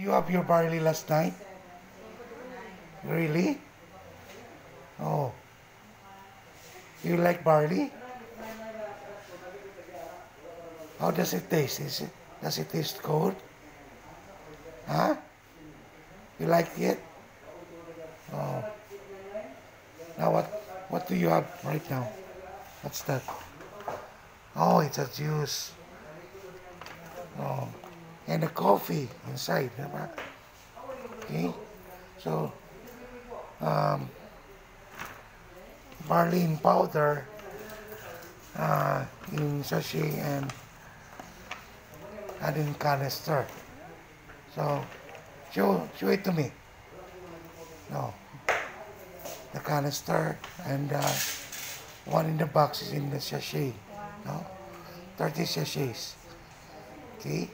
You have your barley last night? Really? Oh. You like barley? How does it taste? Is it, does it taste cold? Huh? You like it? Oh. Now what what do you have right now? What's that? Oh, it's a juice. And the coffee inside. Okay? So, um, barley in powder uh, in sachet and in canister. So, show, show it to me. No. The canister and uh, one in the box is in the sachet. No? 30 sachets. Okay?